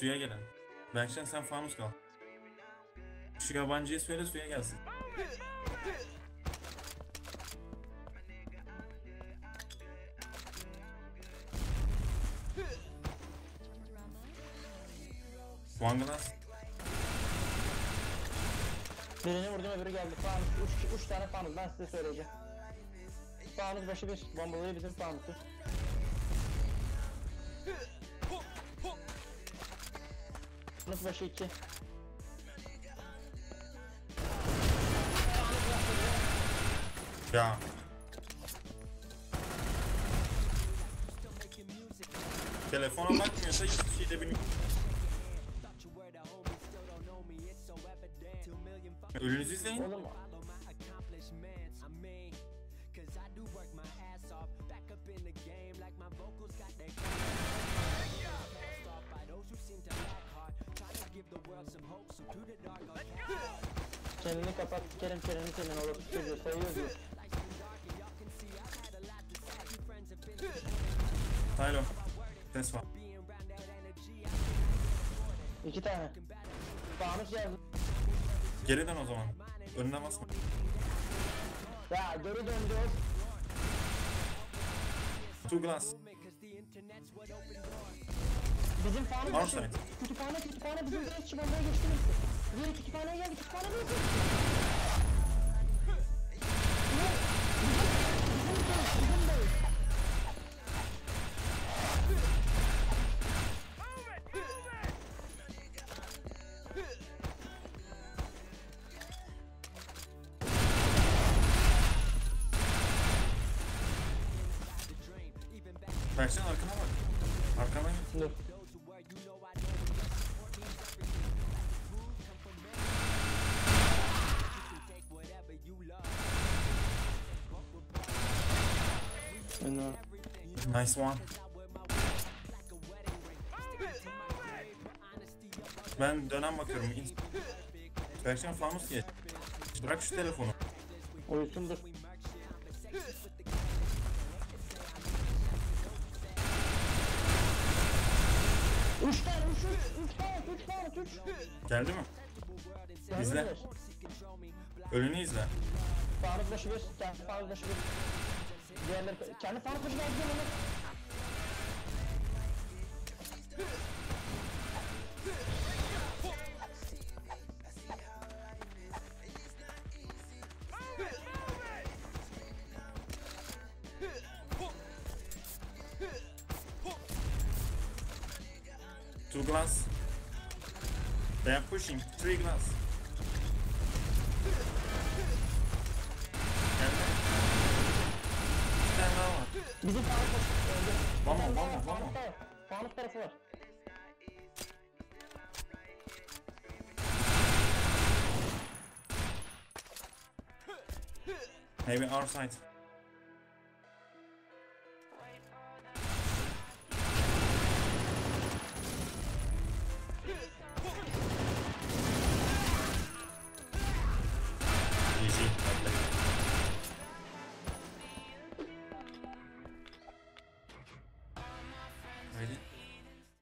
Suya gelin. Berkcan sen fanus kal. Şu yabancıya söyle suya gelsin. Glass. Birini vurdum öbürü geldi. Fanus. Üç, üç tane fanus. Ben size söyleyeceğim. Fanus başı bir. Bombalıyı bizim fanusu. Fanus başı iki. Ya. Telefona bakmıyorsa hiçbir şey de bilmiyor. Ölünüzü izleyin. Oğlum Kendini kapat, sikerim çeneni senin orası çocuğu sayıyor. Tylo. Ses var. İki tane. Fanus geldi. Geri dön o zaman. Önüne basma. Ya geri döndü. Two glass. Bizim başı. Outside. Kütüphane kütüphane bizim direkt çimendaya geçti birisi. Diğeri kütüphaneye geldi kütüphane. Ne? Bizim, değil, bizim değil. Berkcan arkana bak. Arkana git. Dur. Nice one. Ben dönem bakıyorum. Berkcan fanus geç. Bırak şu telefonu. Uyusun dur. Üç tane, üç, üç, üç tane, üç tane, üç. Geldi mi? İzle. Ölünü izle. Faruk başı bir, Faruk başı bir. Diğerleri, kendi Faruk başı geldi yanına. Two glass. They are pushing. Three glass. tane daha var. Bizim Faruk öldü. Vamo vamo vamo. Faruk tarafı var. Heavy our side. GG.